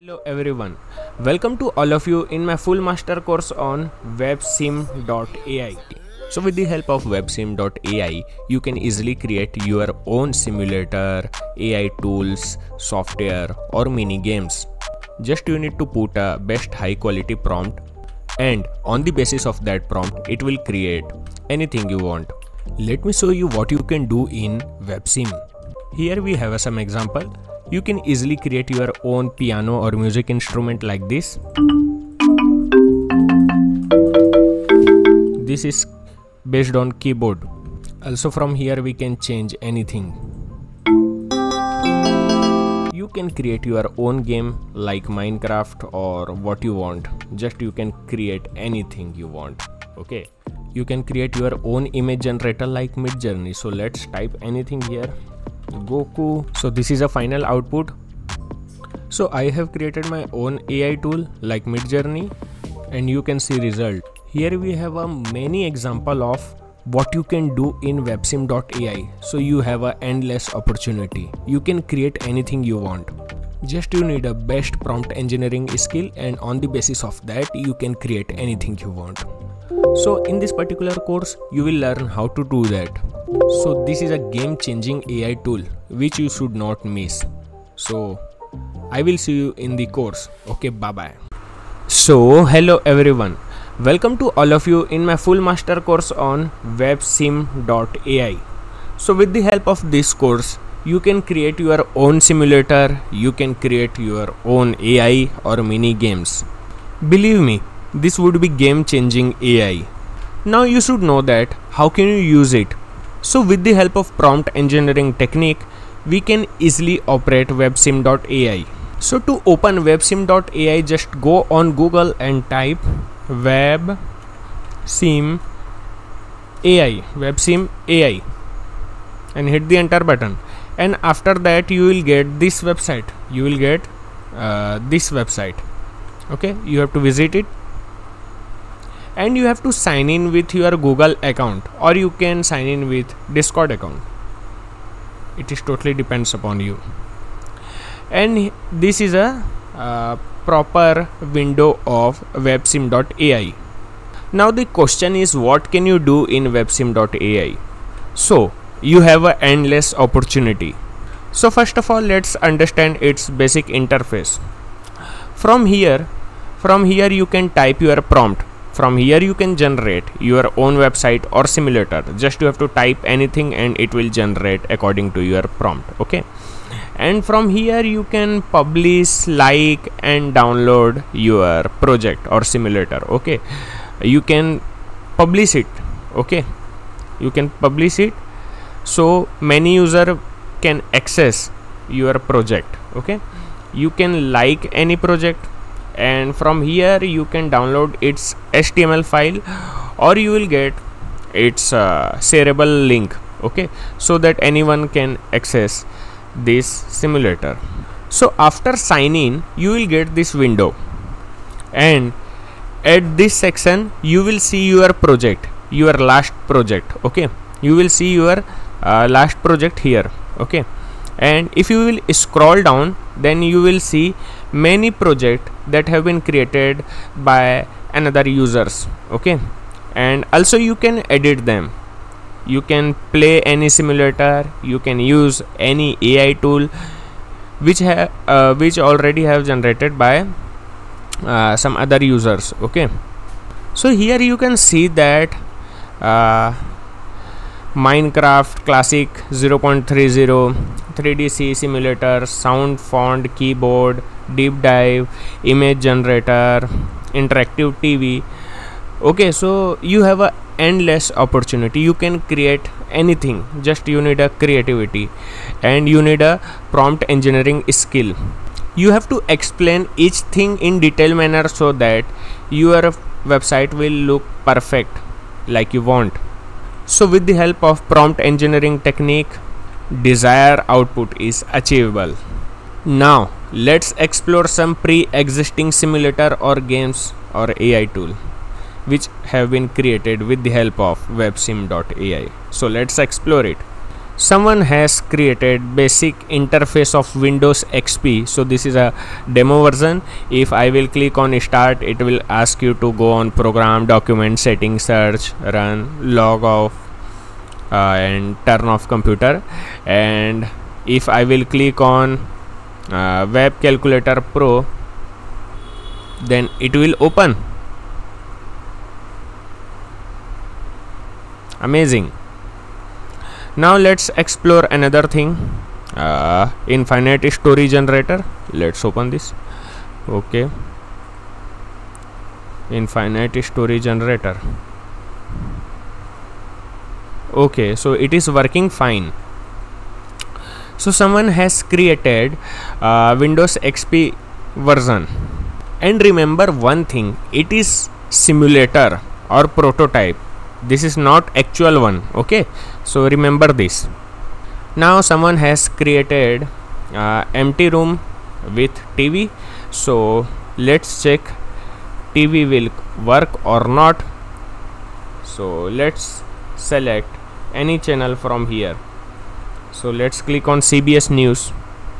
Hello everyone, welcome to all of you in my full master course on websim.ai. So with the help of websim.ai, you can easily create your own simulator, AI tools, software or mini games. Just you need to put a best high quality prompt and on the basis of that prompt, it will create anything you want. Let me show you what you can do in WebSim. Here we have some example. You can easily create your own piano or music instrument like this. This is based on keyboard. Also from here we can change anything. You can create your own game like Minecraft or what you want. Just you can create anything you want. Okay you can create your own image generator like midjourney so let's type anything here goku so this is a final output. So i have created my own ai tool like midjourney and you can see result. Here we have a many example of what you can do in websim.ai so you have a endless opportunity. You can create anything you want. Just you need a best prompt engineering skill and on the basis of that you can create anything you want. So in this particular course you will learn how to do that so this is a game changing ai tool which you should not miss. So i will see you in the course. Okay bye bye so hello everyone. Welcome to all of you in my full master course on websim.ai so with the help of this course you can create your own simulator you can create your own ai or mini games. Believe me this would be game changing AI. Now you should know that how can you use it. So with the help of prompt engineering technique, we can easily operate websim.ai. So to open websim.ai just go on Google and type websim AI websim AI and hit the enter button. And after that you will get this website. You will get uh, this website. Okay? You have to visit it and you have to sign in with your google account or you can sign in with discord account. It is totally depends upon you. And this is a uh, proper window of websim.ai now the question is what can you do in websim.ai so you have an endless opportunity. So first of all let's understand its basic interface. From here from here you can type your prompt from here you can generate your own website or simulator. Just you have to type anything and it will generate according to your prompt okay? And from here you can publish like and download your project or simulator okay? You can publish it okay? You can publish it so many user can access your project okay? You can like any project and from here you can download its html file or you will get its uh, shareable link okay? So that anyone can access this simulator. So after sign in you will get this window. And at this section you will see your project your last project okay? You will see your uh, last project here okay and if you will scroll down then you will see many projects that have been created by another users okay? And also you can edit them. You can play any simulator you can use any ai tool which have uh, which already have generated by uh, some other users okay? So here you can see that uh, minecraft classic 0.30 3dc simulator sound font keyboard deep dive image generator interactive tv okay so you have a endless opportunity. You can create anything. Just you need a creativity and you need a prompt engineering skill. You have to explain each thing in detail manner so that your website will look perfect like you want so with the help of prompt engineering technique desired output is achievable. Now let's explore some pre-existing simulator or games or AI tool which have been created with the help of websim.ai so let's explore it someone has created basic interface of windows xp so this is a demo version. If i will click on start it will ask you to go on program document settings search run log off uh, and turn off computer. And if i will click on uh, web calculator pro then it will open. Amazing now let's explore another thing uh, infinite story generator. Let's open this. Okay. Infinite story generator. Okay so it is working fine. So someone has created uh, windows xp version. And remember one thing it is simulator or prototype. This is not actual one okay so remember this. Now someone has created uh, empty room with TV so let's check TV will work or not. So let's select any channel from here. So let's click on CBS News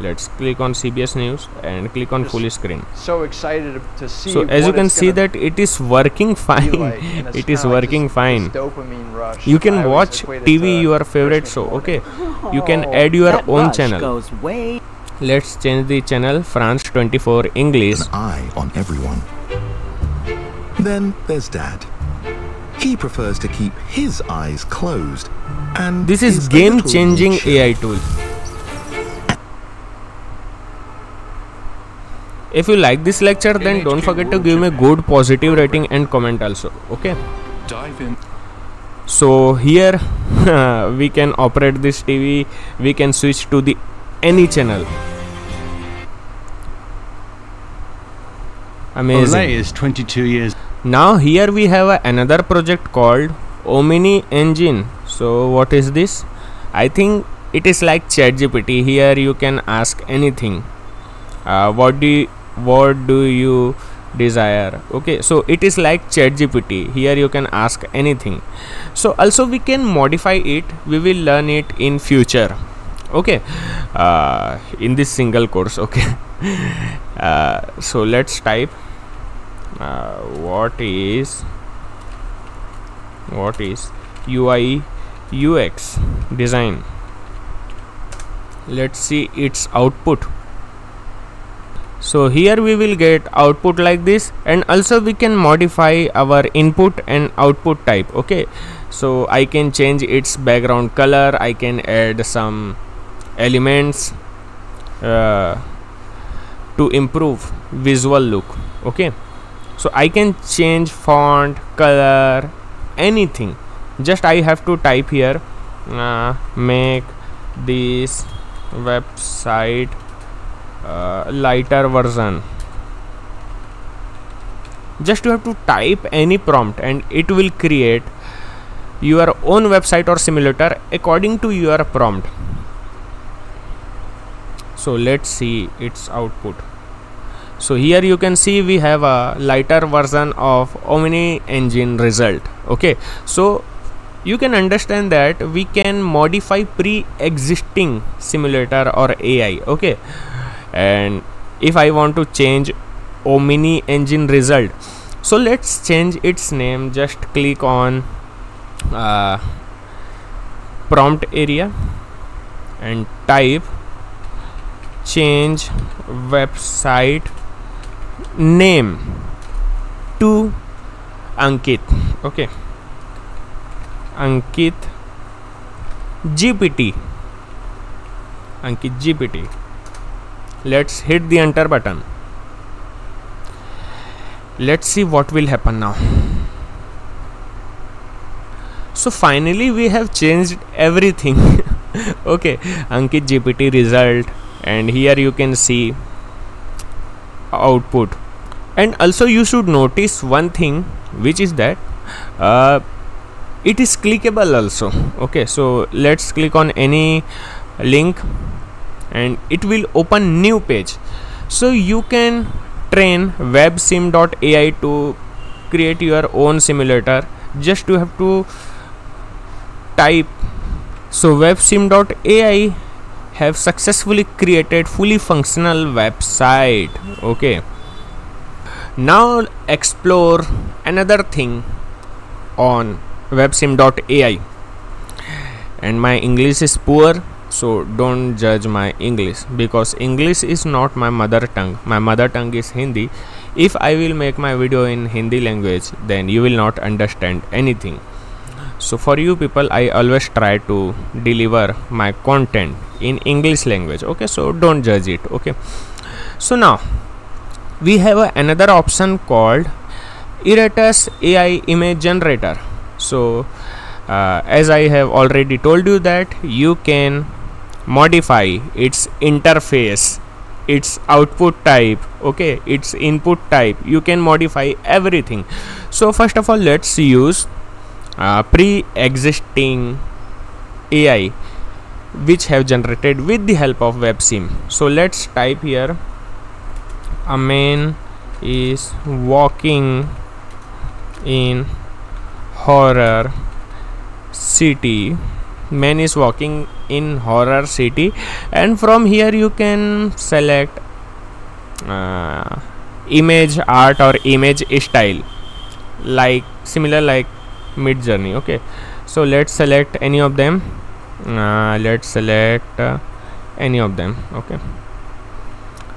let's click on CBS News and click on full screen so excited to see so as you can see that it is working fine like, it is working this, fine this dopamine rush. you can I watch TV your favorite show morning. okay you can oh, add your That own channel goes way let's change the channel France 24 English an eye on everyone. Then there's Dad. He prefers to keep his eyes closed, and this is game-changing. AI tool if you like this lecture then don't forget to give me a good positive rating and comment also okay? Dive in. so here we can operate this tv we can switch to the any channel. Amazing. Olay is 22 years. Now here we have a, another project called omni engine. So what is this? I think it is like ChatGPT. here you can ask anything. Uh, what do you, what do you desire? Okay so it is like ChatGPT. here you can ask anything. So also we can modify it. We will learn it in future. Okay uh, in this single course okay. Uh, so let's type uh, what is what is UI UX design? Let's see its output so here we will get output like this and also we can modify our input and output type okay? So I can change its background color I can add some elements uh, to improve visual look okay? So I can change font color anything. Just I have to type here uh, make this website uh, lighter version. Just you have to type any prompt and it will create your own website or simulator according to your prompt. So let's see its output. So here you can see we have a lighter version of omni engine result. Okay. So you can understand that we can modify pre-existing simulator or ai okay and if i want to change omni engine result so let's change its name. Just click on uh, prompt area and type change website name to ankit. Okay. Ankit gpt ankit gpt let's hit the enter button. Let's see what will happen now. So finally we have changed everything. Okay ankit gpt result and here you can see output. And also you should notice one thing which is that uh, it is clickable also. Okay so let's click on any link and it will open new page. So you can train websim.ai to create your own simulator. Just you have to type. So websim.ai have successfully created fully functional website. Okay. Now explore another thing on websim.ai and my english is poor so don't judge my english because english is not my mother tongue. My mother tongue is hindi. If i will make my video in hindi language then you will not understand anything. So for you people i always try to deliver my content in english language okay? So don't judge it okay? So now we have another option called Iratus ai image generator. So uh, as i have already told you that you can modify its interface its output type okay its input type. You can modify everything. So first of all let's use uh, pre-existing ai which have generated with the help of websim so let's type here a man is walking in horror city man is walking in horror city and from here you can select uh, image art or image style like similar like midjourney okay. So let's select any of them uh, let's select uh, any of them okay.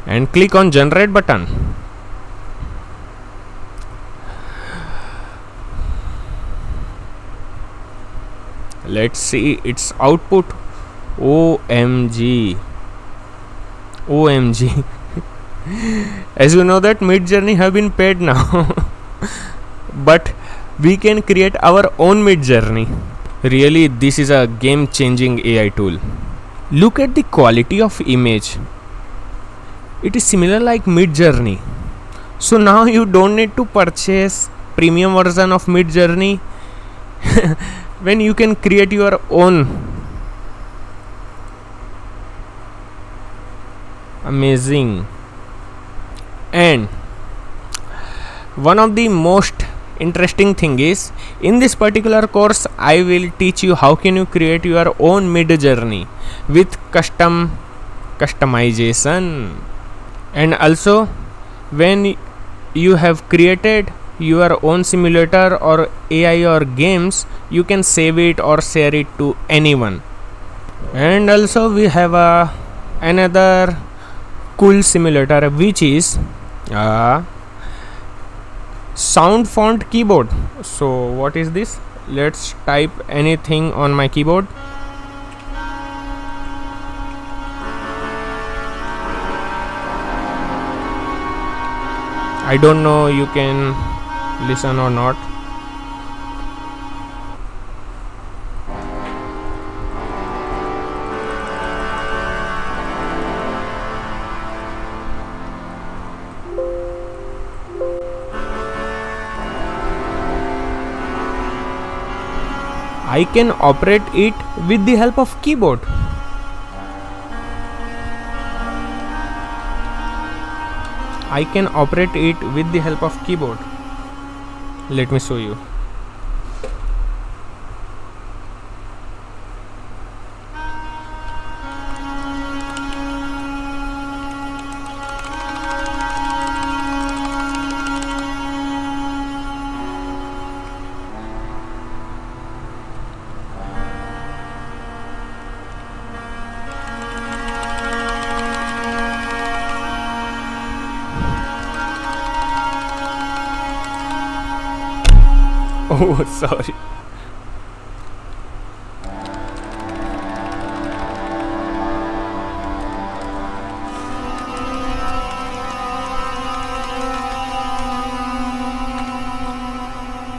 And click on generate button let's see its output. Omg omg as you know that midjourney have been paid now. But we can create our own midjourney. Really this is a game changing ai tool. Look at the quality of image. It is similar like midjourney. So now you don't need to purchase premium version of midjourney when you can create your own. Amazing. And one of the most interesting thing is in this particular course i will teach you how can you create your own midjourney with custom customization. And also when you have created your own simulator or AI or games you can save it or share it to anyone. And also we have a another cool simulator which is a sound font keyboard. So what is this? Let's type anything on my keyboard. I don't know you can listen or not. I can operate it with the help of keyboard. I can operate it with the help of keyboard let me show you Oh, sorry.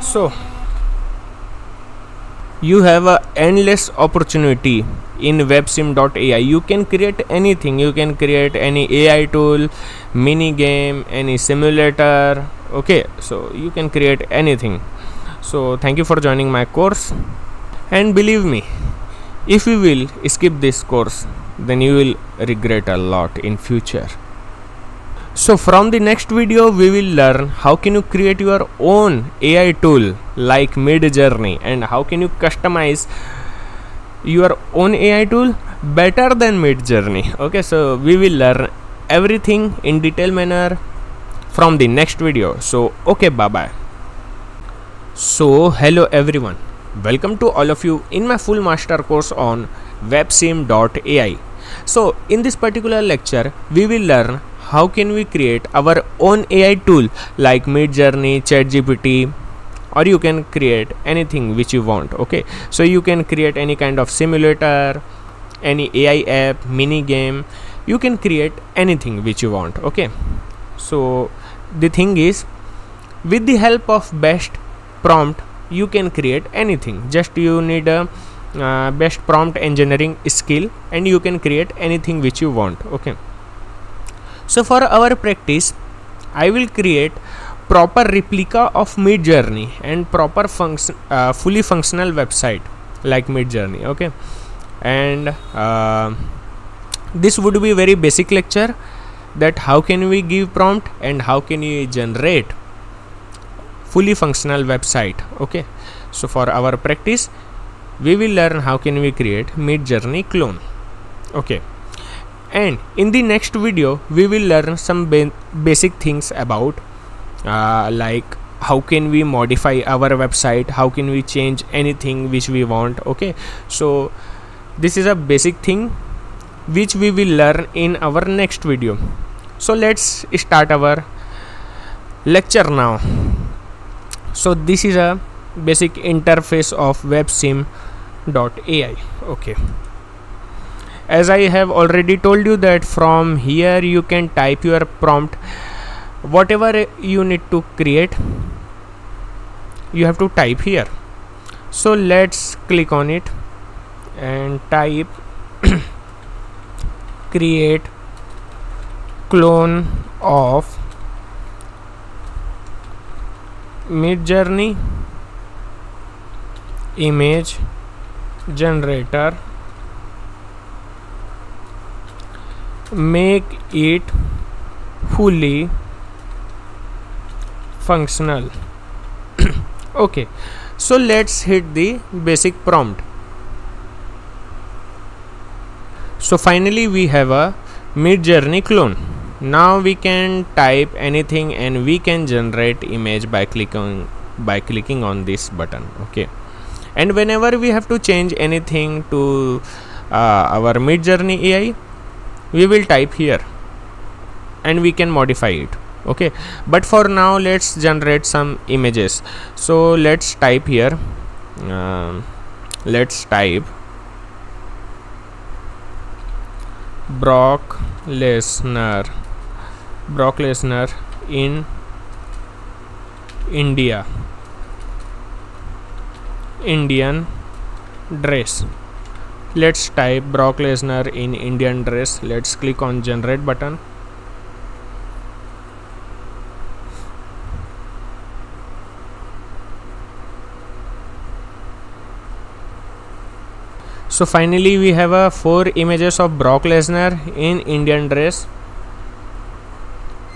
So, you have a endless opportunity in websim.ai you can create anything. You can create any ai tool mini game any simulator. Okay so you can create anything so thank you for joining my course. And believe me if you will skip this course then you will regret a lot in future. So from the next video we will learn how can you create your own ai tool like midjourney and how can you customize your own ai tool better than midjourney okay so we will learn everything in detail manner from the next video. So okay bye bye so hello everyone. Welcome to all of you in my full master course on websim.ai so in this particular lecture we will learn how can we create our own ai tool like midjourney chatgpt or you can create anything which you want okay? So you can create any kind of simulator any ai app mini game you can create anything which you want okay? So the thing is with the help of best prompt you can create anything. Just you need a uh, best prompt engineering skill and you can create anything which you want okay? So for our practice i will create proper replica of midjourney and proper function uh, fully functional website like midjourney okay? And uh, this would be very basic lecture that how can we give prompt and how can we generate fully functional website okay? So for our practice we will learn how can we create midjourney clone okay? And in the next video we will learn some ba basic things about uh, like how can we modify our website how can we change anything which we want okay? So this is a basic thing which we will learn in our next video. So let's start our lecture now so this is a basic interface of websim.ai okay. As i have already told you that from here you can type your prompt whatever you need to create you have to type here. So let's click on it and type create clone of Midjourney image generator make it fully functional okay so let's hit the basic prompt so finally we have a Midjourney clone now we can type anything and we can generate image by clicking by clicking on this button okay? And whenever we have to change anything to uh, our midjourney ai we will type here and we can modify it okay? But for now let's generate some images. So let's type here um, let's type Brock Lesnar Brock Lesnar in India. Indian dress. Let's type Brock Lesnar in Indian dress. Let's click on generate button. So finally we have a four images of Brock Lesnar in Indian dress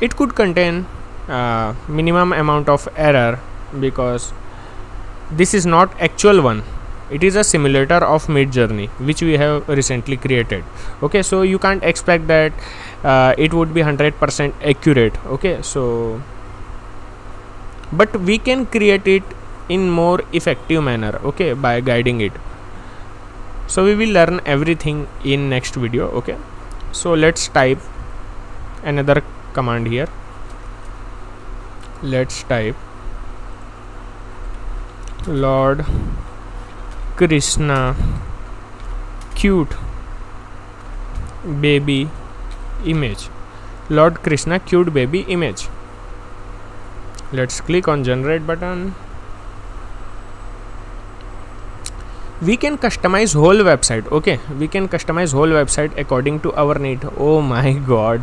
it could contain uh, minimum amount of error because this is not actual one. It is a simulator of midjourney which we have recently created. Okay so you can't expect that uh, it would be 100% accurate. Okay so but we can create it in more effective manner okay by guiding it. So we will learn everything in next video okay? So let's type another command here. Let's type lord krishna cute baby image. Lord krishna cute baby image. Let's click on generate button. We can customize whole website okay? We can customize whole website according to our need. Oh my god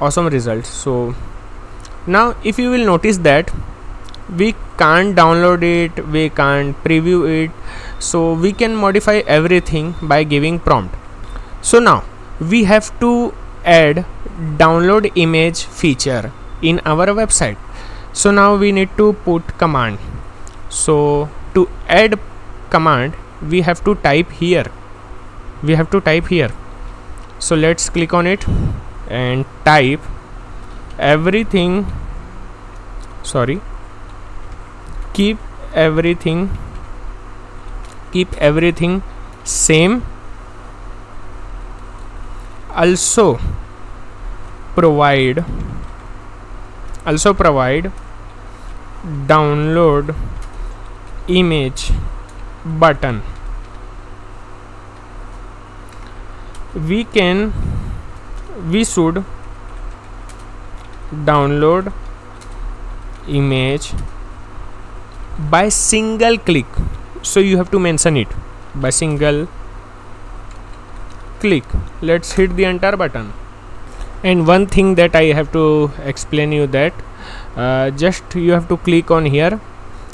awesome results so now if you will notice that we can't download it we can't preview it so we can modify everything by giving prompt. So now we have to add download image feature in our website. So now we need to put command. So to add command we have to type here. We have to type here. So let's click on it and type everything sorry keep everything keep everything same. Also provide also provide download image button. We can we should download image by single click. So you have to mention it by single click. Let's hit the enter button. And one thing that i have to explain you that uh, just you have to click on here.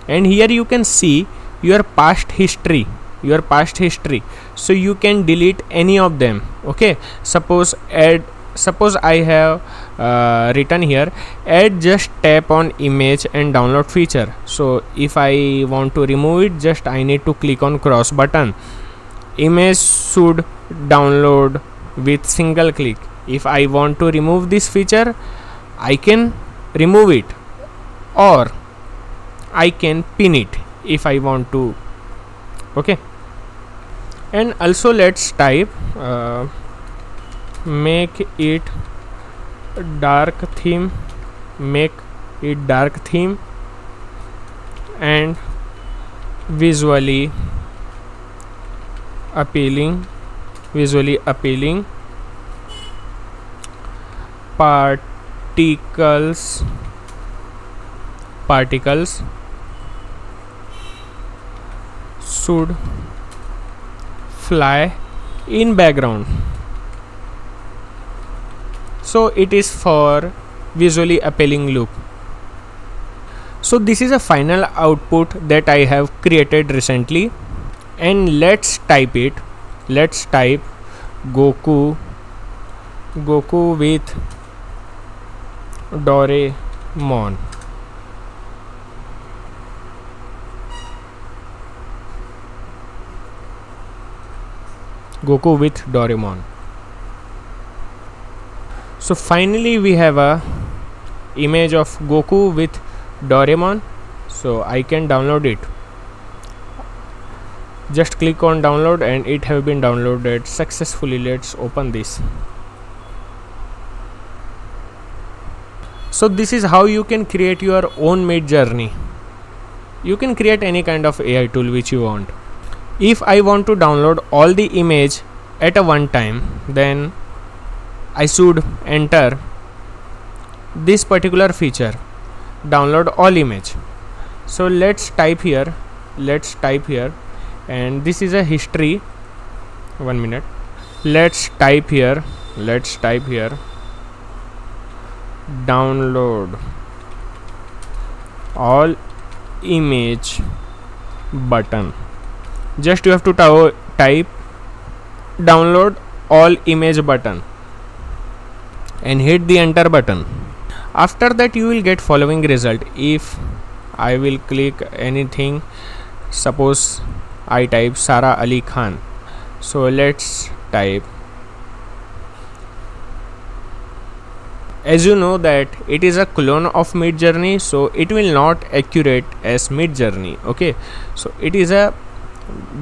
And here you can see your past history your past history. So you can delete any of them okay? Suppose add suppose i have uh, written here add just tap on image and download feature. So if i want to remove it just i need to click on cross button. Image should download with single click. If i want to remove this feature i can remove it or i can pin it if i want to. Okay? And also let's type uh, make it dark theme. Make it dark theme. And visually appealing visually appealing. Particles. Particles should fly in background so it is for visually appealing look. So this is a final output that I have created recently. And let's type it. Let's type Goku Goku with Doraemon. Goku with Doraemon so finally we have a image of Goku with Doraemon. So I can download it. Just click on download and it have been downloaded successfully. Let's open this. So this is how you can create your own midjourney. you can create any kind of AI tool which you want. If I want to download all the image at a one time then I should enter this particular feature. Download all image. So let's type here. Let's type here. And this is a history. One minute. Let's type here. Let's type here. Download all image button. Just you have to type download all image button and hit the enter button. After that you will get following result. If I will click anything suppose I type Sara Ali Khan. So let's type. As you know that it is a clone of Midjourney so it will not accurate as Midjourney okay? So it is a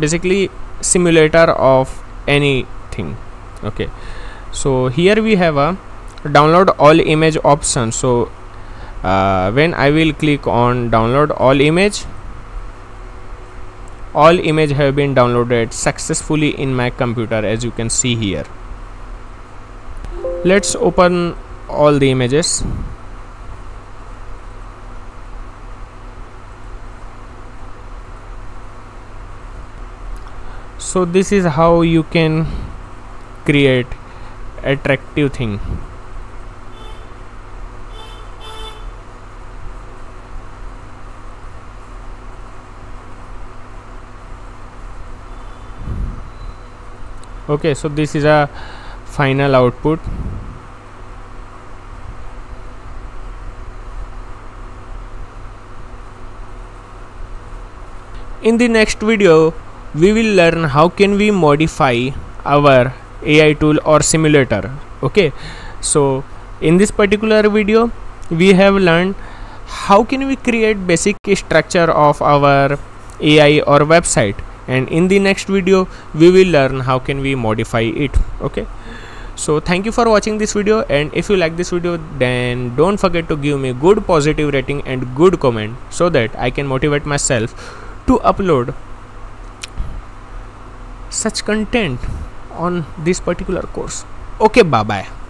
basically simulator of anything okay? So here we have a download all image option so uh, when I will click on download all image all image have been downloaded successfully in my computer as you can see here. Let's open all the images. So this is how you can create attractive thing okay so this is a final output. In the next video we will learn how can we modify our ai tool or simulator. Okay so in this particular video we have learned how can we create basic structure of our ai or website and in the next video we will learn how can we modify it okay? So thank you for watching this video. And if you like this video then don't forget to give me good positive rating and good comment so that i can motivate myself to upload such content on this particular course. Okay bye bye